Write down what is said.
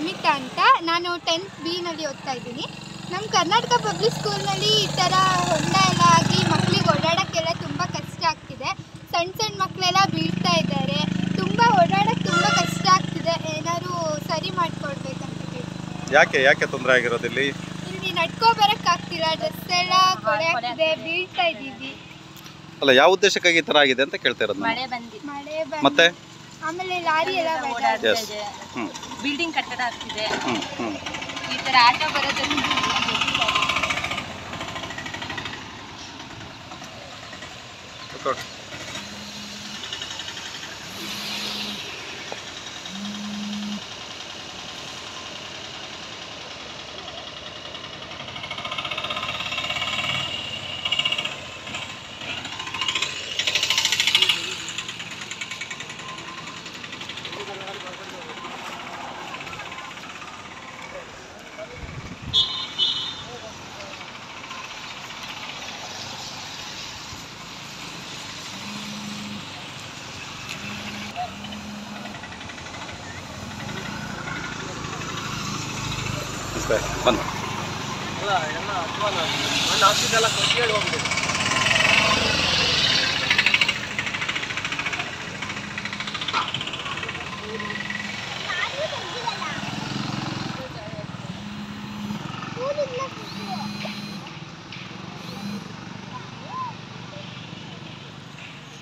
ಶರ್ಮಿತಾ ಅಂತ ನಾನು tenth B ನಲ್ಲಿ ಓದ್ತಾ ಇದ್ದೀನಿ. ನಮ್ಮ ಕರ್ನಾಟಕ ಪಬ್ಲಿಕ್ ಸ್ಕೂಲ್ನಲ್ಲಿ ಈ ಥರ ಹೊಂಡ ಎಲ್ಲ ಆಗಿ ಮಕ್ಕಳಿಗೆ ಓಡಾಡೋಕ್ಕೆಲ್ಲ ತುಂಬ ಕಷ್ಟ ಆಗ್ತಿದೆ. ಸಣ್ಣ ಸಣ್ಣ ಮಕ್ಕಳೆಲ್ಲ ಬೀಳ್ತಾ ಇದ್ದಾರೆ. ತುಂಬ ಓಡಾಡೋಕ್ಕೆ ತುಂಬ ಕಷ್ಟ ಆಗ್ತಿದೆ. ಏನಾದ್ರು ಸರಿ ಮಾಡ್ಕೊಳ್ಬೇಕಂತ ಯಾಕೆ ಯಾಕೆ ತೊಂದರೆ ಆಗಿರೋದಿಲ್ಲಿ ಇಲ್ಲಿ? ಇಲ್ಲಿ ನಡ್ಕೊ ಬರೋಕ್ಕಾಗ್ತಿಲ್ಲ ಡ್ರೆಸ್ ಎಲ್ಲ ಕೊಳೆ ಆಗ್ತಿದೆ ಬೀಳ್ತಾ ಇದ್ದೀವಿ. ಅಲ್ಲ ಯಾವ ಉದ್ದೇಶಕ್ಕಾಗಿ ಈ ಥರ ಆಗಿದೆ ಅಂತ ಕೇಳ್ತಾ ಇರೋದು ಮಳೆ ಬಂದಿದೆ. ಮಳೆ ಬಂದು ಮತ್ತೆ ಆಮೇಲೆ ಲಾರಿ ಎಲ್ಲ Yes. ಬಿಲ್ಡಿಂಗ್ ಕಟ್ಟಡ ಆಗ್ತಿದೆ. ಹ್ಞೂ ಹ್ಞೂ ಈ ತರ ಆಟೋ ಬರೋದ್ರಿಂದ ಬಂದು